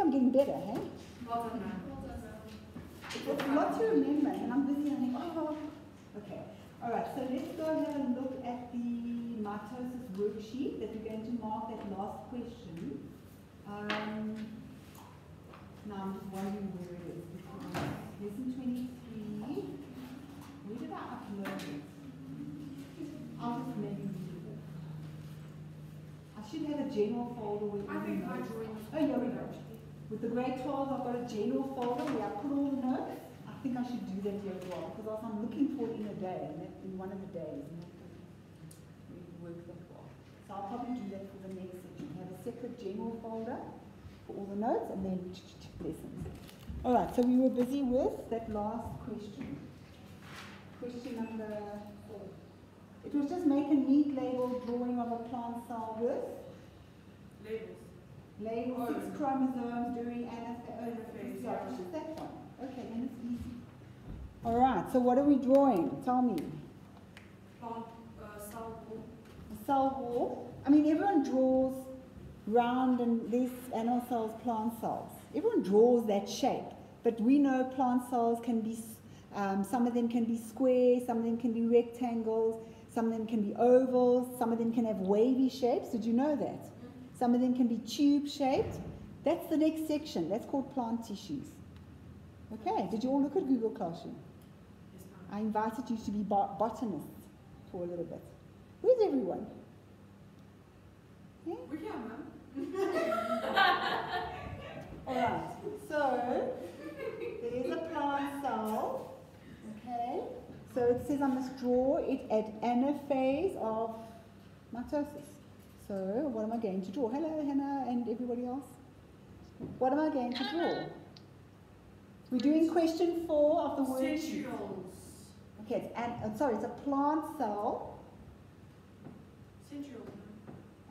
See, I'm getting better, hey? Well done, man. It's a lot to remember, and I'm busy and I think, oh, okay. All right, so let's go and have a look at the mitosis worksheet that we're going to mark that last question. Um, now I'm just wondering where it is. Lesson 23. Where did I upload it? I'll just maybe read it. I should have a general folder with I think drawing was. Oh, here we go. With the grade 12, I've got a general folder where I put all the notes. I think I should do that here as well because I'm looking for it in a day, in one of the days. Doesn't work that well. So I'll probably do that for the next section. We have a separate general folder for all the notes and then lessons. All right, so we were busy with that last question. Question number four. It was just make a neat label drawing of a plant cell with Labels. Label Oh. six chromosomes during anaphase. Anaphase, Yeah, yeah. just that one. Okay, then it's easy. All right, so what are we drawing? Tell me. Plant, uh, cell wall. Cell wall. I mean, everyone draws round and these animal cells, plant cells. Everyone draws that shape, but we know plant cells can be, um, some of them can be square, some of them can be rectangles, some of them can be ovals, some of them can have wavy shapes. Did you know that? Some of them can be tube shaped. That's the next section. That's called plant tissues. Okay, did you all look at Google Classroom? Yes. I invited you to be bot- botanists for a little bit. Where's everyone? Yeah? We're here, ma'am. All right. So there's a plant cell. Okay. So it says I must draw it at anaphase of mitosis. So what am I going to draw? Hello, Hannah, and everybody else. What am I going to draw? We're doing question four of the worksheet. Centrioles. Okay, it's an, uh, sorry, it's a plant cell, Centrioles,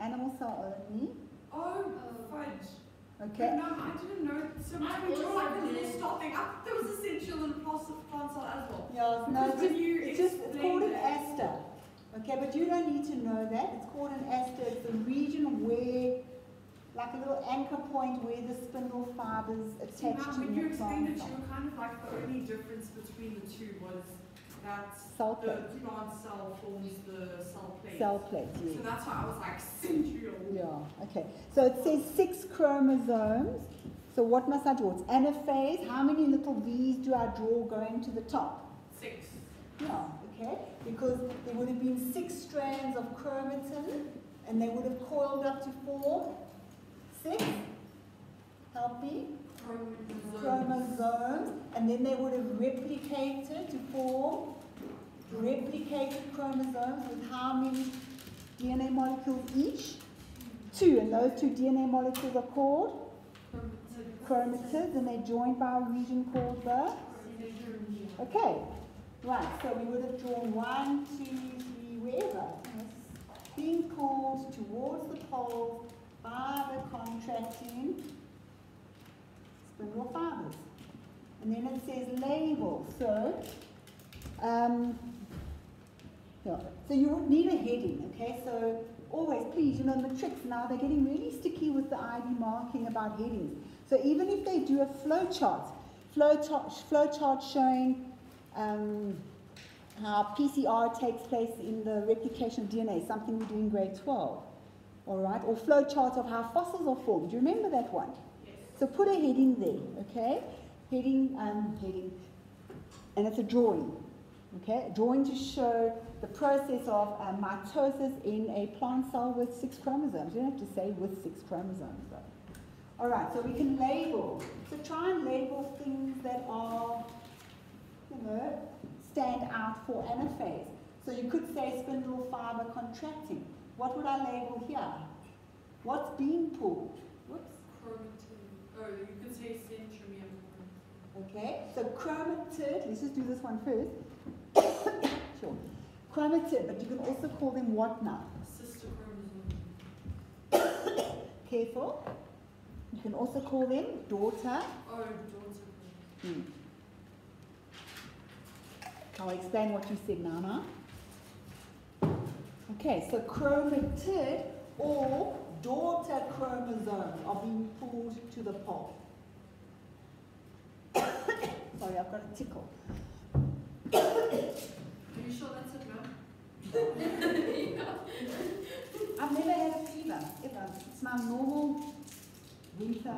animal cell only. Oh, fudge. Okay. No, I didn't know. So much we draw like a little star thing. I thought there was a central and plant plant cell as well. Yeah, no, Because it's just, you it's just it's explained called an it- aster. Okay, but you don't need to know that. It's called an aster. It's the region where, like a little anchor point where the spindle fibers attach ma'am, to when you explained it, you were kind of like the only difference between the two was that Cell the plate. plant cell forms the cell plate. Cell plate, So that's why I was like centriole. Yeah, okay. So it says six chromosomes. So what must I draw? It's anaphase. How many little V's do I draw going to the top? Six. Yeah, okay, because there would have been six strands of chromatin and they would have coiled up to form six, help me, Chromosomes. chromosomes, and then they would have replicated to form replicated chromosomes with how many DNA molecules each? Two, and those two DNA molecules are called chromatids, and they're joined by a region called the Okay, right, so we would have drawn one, two, three, wherever. Being pulled towards the pole by the contracting spindle fibers. And then it says label, so, um, so you would need a heading, okay? So always, please, you know, the tricks now, they're getting really sticky with the IB marking about headings. So even if they do a flow chart, flow chart, flow chart showing um, how PCR takes place in the replication of DNA, something we do in grade 12, all right? Or flow chart of how fossils are formed. Do you remember that one? Yes. So put a heading there, okay? Heading, um, heading, and it's a drawing, okay? A drawing to show the process of uh, mitosis in a plant cell with six chromosomes. You don't have to say with six chromosomes, though. All right, so we can label. So try and label things that are, you know, stand out for anaphase. So you could say spindle fiber contracting. What would I label here? What's being pulled? Whoops. Chromatin. Oh, you could say centromere. Okay, so chromatid, let's just do this one first. sure. Chromatid, but you can also call them what now? Sister chromosome. Careful. You can also call them daughter. Oh, daughter chromosome. I'll explain what you said, Nana. Okay, so chromatid or daughter chromosomes are being pulled to the pole. Sorry, I've got a tickle. Are you sure that's it, ma'am? I've never had a fever, ever. It's my normal winter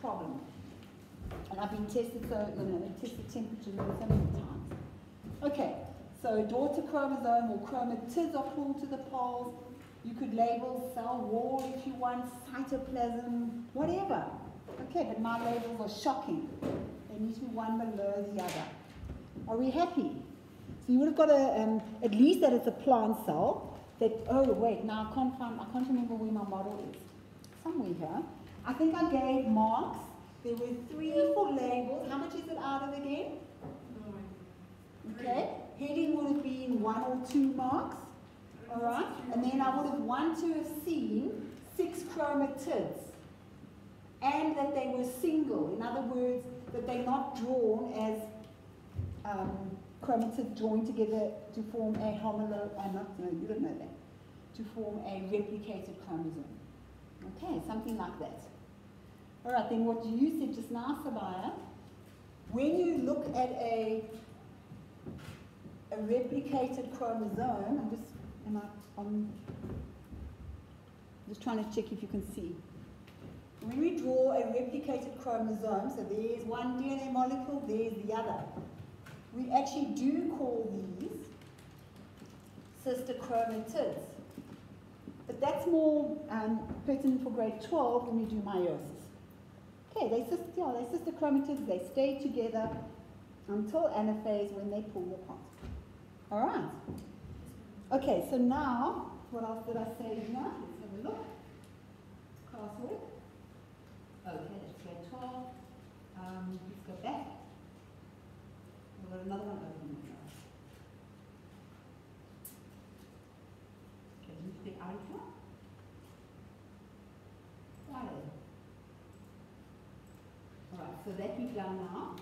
problem. And I've been tested so, you know, they tested temperature so many times. Okay, so daughter chromosome or chromatids are pulled to the poles. You could label cell wall if you want, cytoplasm, whatever. Okay, but my labels are shocking. They need to be one below the other. Are we happy? So you would have got a, um, at least that it's a plant cell. That oh wait, now I can't find, I can't remember where my model is. Somewhere here. I think I gave marks. There were three, four labels. How much is it out of again? Okay. Heading would have been one or two marks. All right. And then I would have wanted to have seen six chromatids. And that they were single. In other words, that they're not drawn as um, chromatids joined together to form a homolog, uh, not, no, you don't know that, to form a replicated chromosome. Okay, something like that. All right, then what you said just now, Sabaya, when you look at a, a replicated chromosome, I'm just, am I on, just trying to check if you can see. When we draw a replicated chromosome, so there's one DNA molecule, there's the other. We actually do call these sister chromatids. But that's more um, pertinent for grade 12 when we do meiosis. Okay, they sister, yeah, they sister chromatids, they stay together until anaphase when they pull apart. All right. Okay, so now, what else did I say here? Let's have a look. Classwork. Okay, that's grade 12. Um, let's go back. We've got another one open here. Okay, you speak Arifa? Friday. So that we've done now.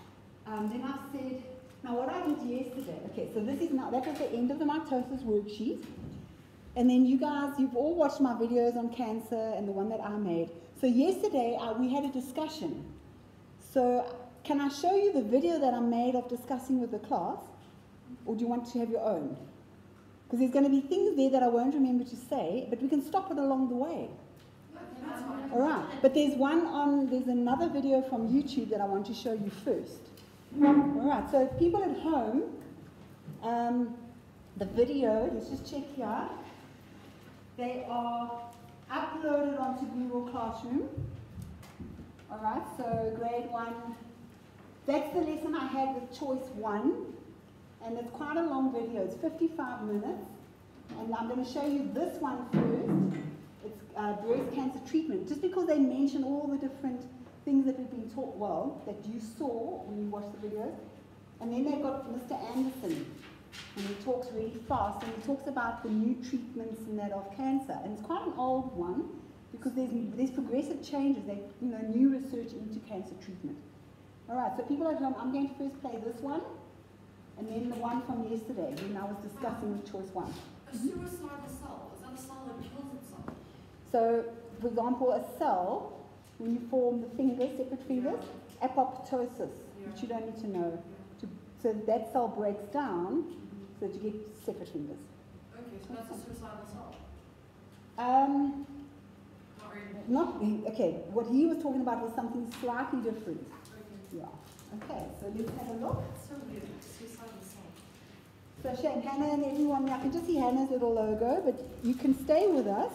Um, then I've said, now what I did yesterday, okay, so this is now, that was the end of the mitosis worksheet. And then you guys, you've all watched my videos on cancer and the one that I made. So yesterday uh, we had a discussion. So can I show you the video that I made of discussing with the class? Or do you want to have your own? Because there's going to be things there that I won't remember to say, but we can stop it along the way. All right. But there's one on, there's another video from YouTube that I want to show you first. All right. So people at home, um, the video, let's just check here. They are uploaded onto Google Classroom. All right. So grade one. That's the lesson I had with choice one. And it's quite a long video. It's 55 minutes. And I'm going to show you this one first. Uh, breast cancer treatment. Just because they mention all the different things that we've been taught, well, that you saw when you watched the videos. And then they've got Mr. Anderson. And he talks really fast. And he talks about the new treatments and that of cancer. And it's quite an old one because there's, there's progressive changes. They, you know, new research into cancer treatment. All right, so people at home, I'm going to first play this one. And then the one from yesterday when I was discussing with choice one. A is that a that kills itself? So, for example, a cell, when you form the fingers, separate fingers, apoptosis, which you don't need to know. To, so that cell breaks down so that you get separate fingers. Okay, so that's a suicidal cell. Um, Not really. not, okay, what he was talking about was something slightly different. Okay. Yeah. Okay, so let's have a look. So weird. Suicidal cell. So Shane, Hannah and everyone, I can just see Hannah's little logo, but you can stay with us